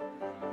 Amen.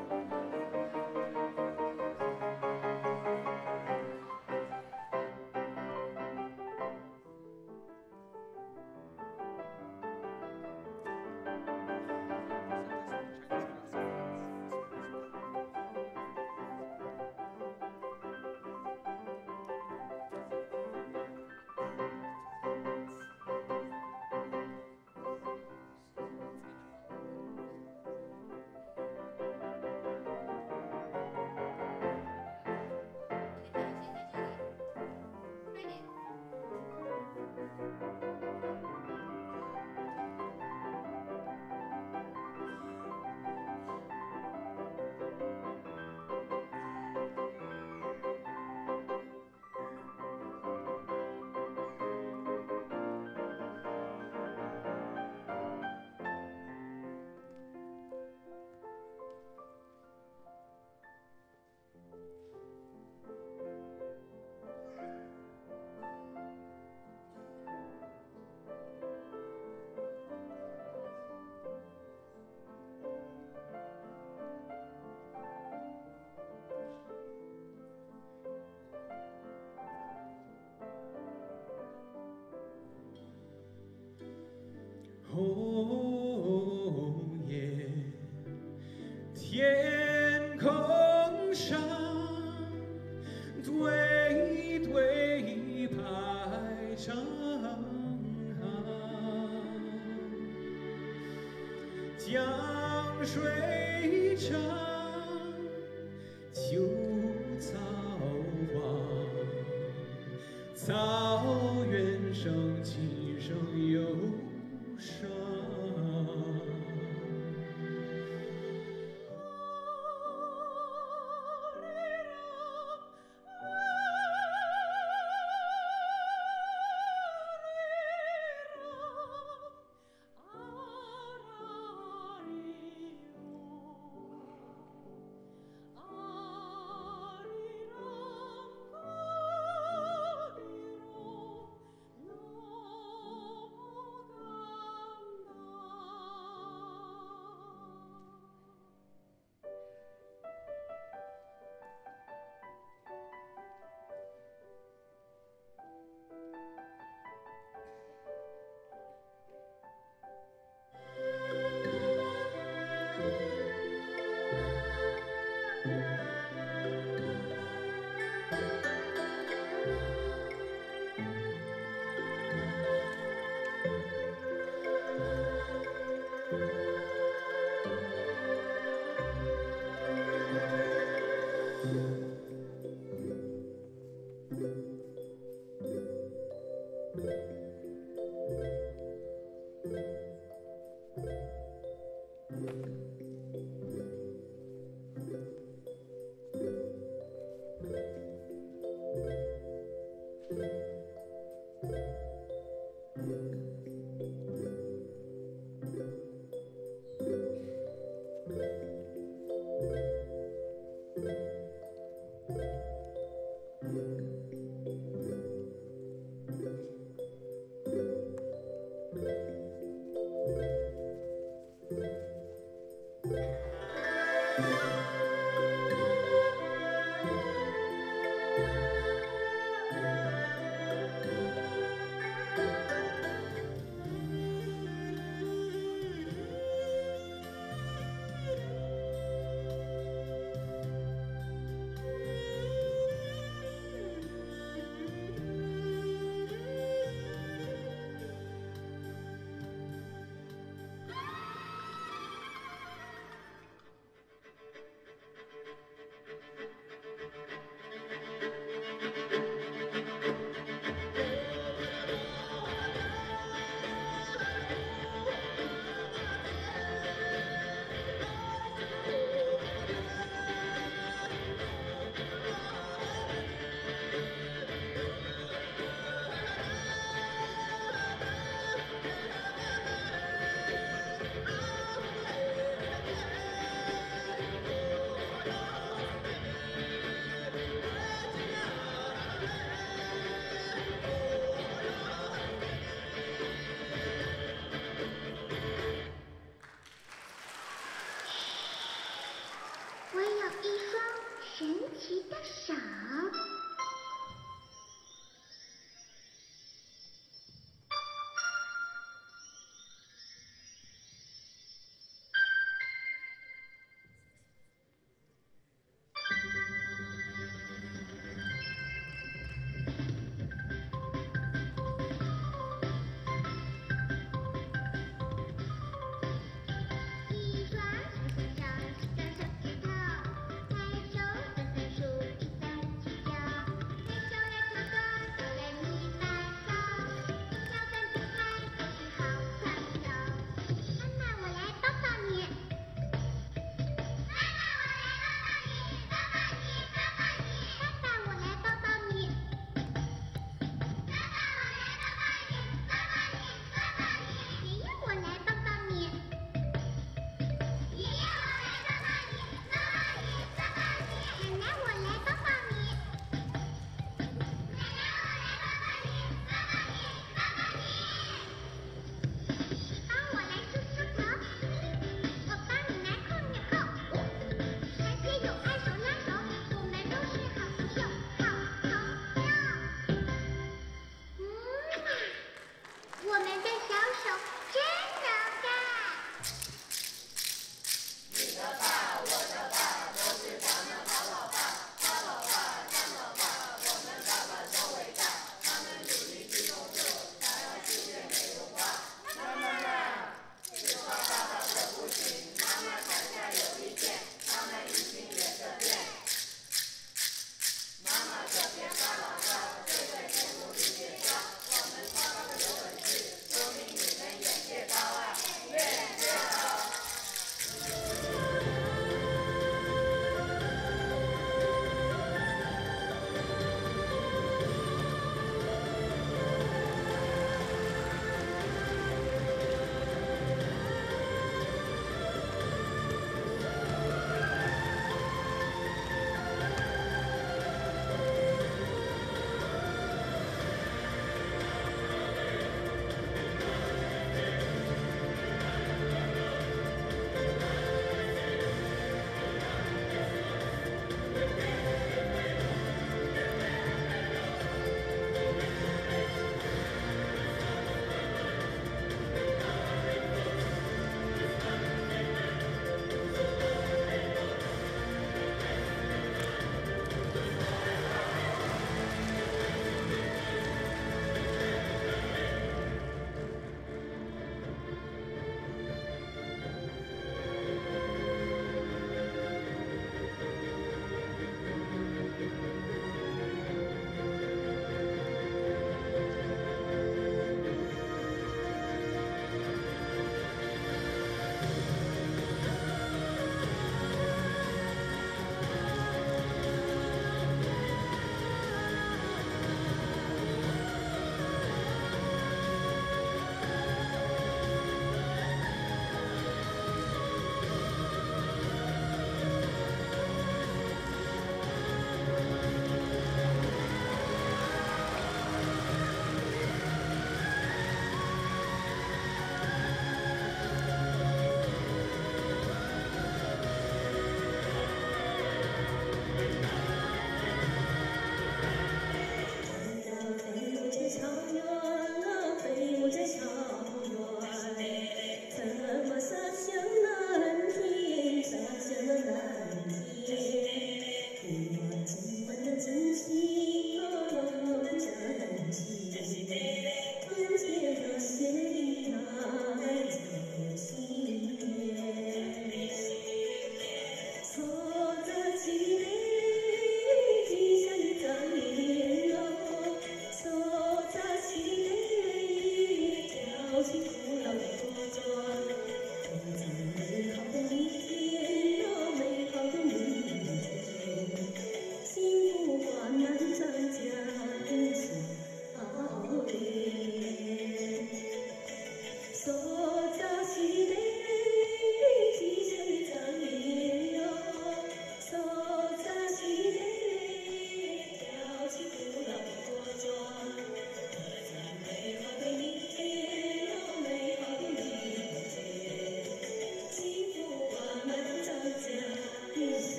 奇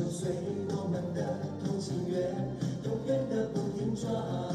就随我们的同心圆永远的不停转。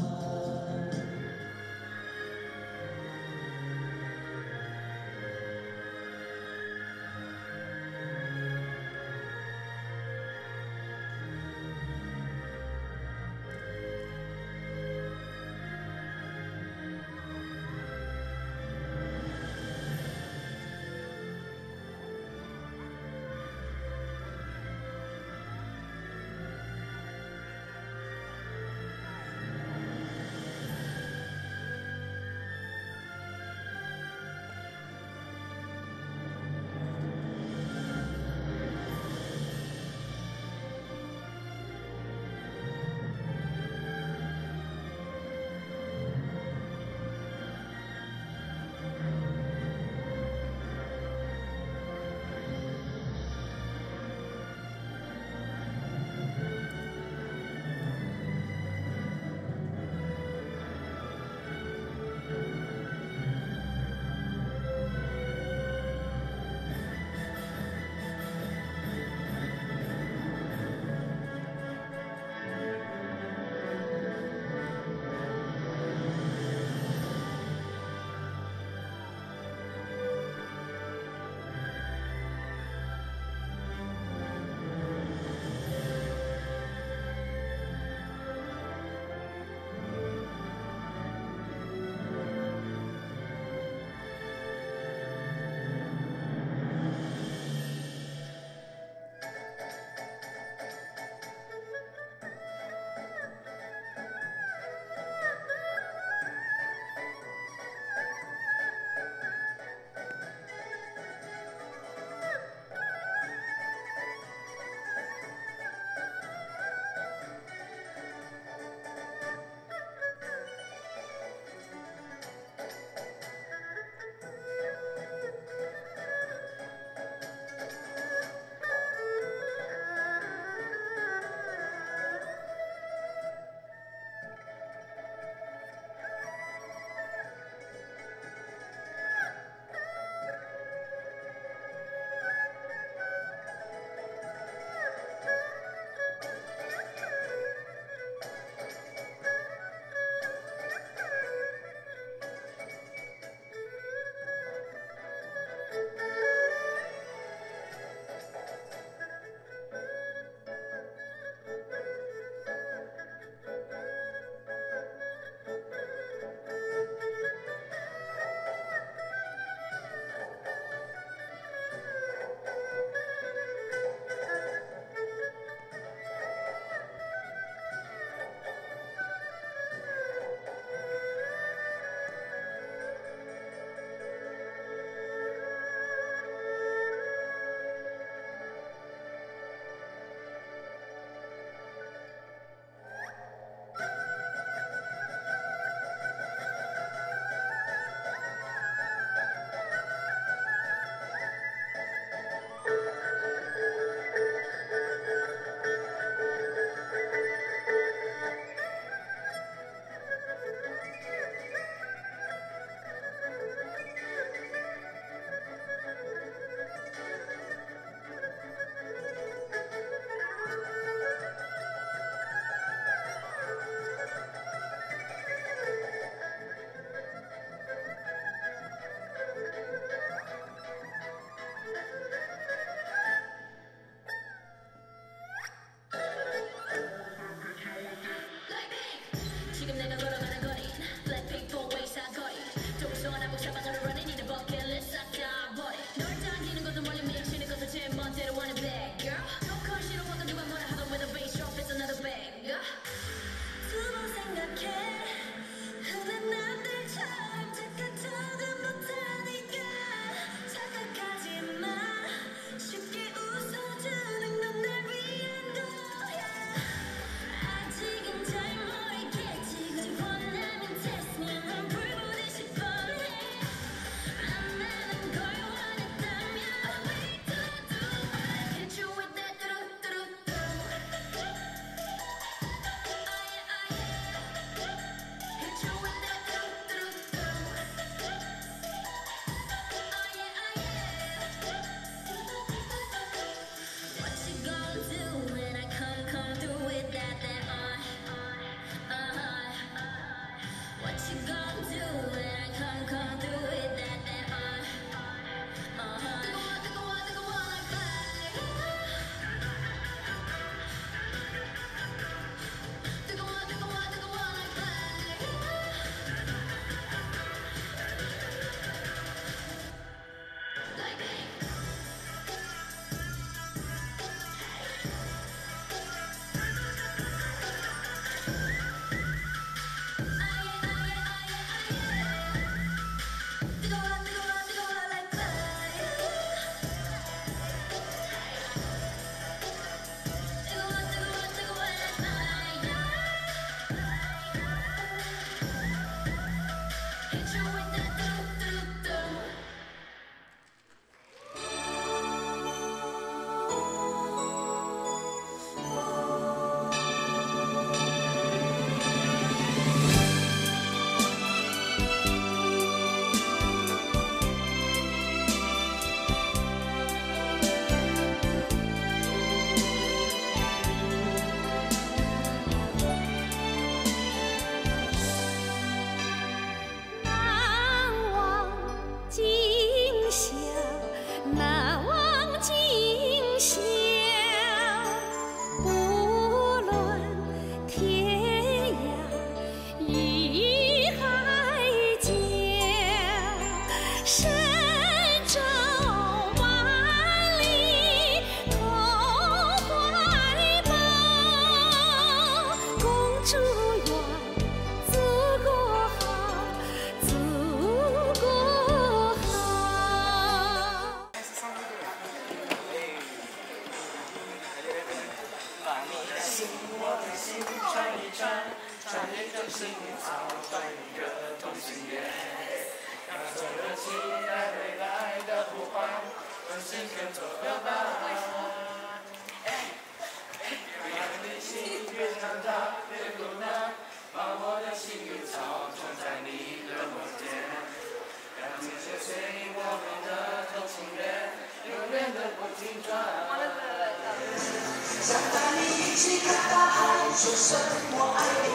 想带你一起看大海，说声我爱你，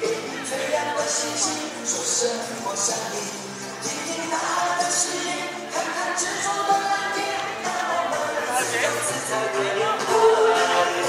给你最亮的星星，说声我想你。听听大海的声音，看看执着的蓝天，让我们自由自在。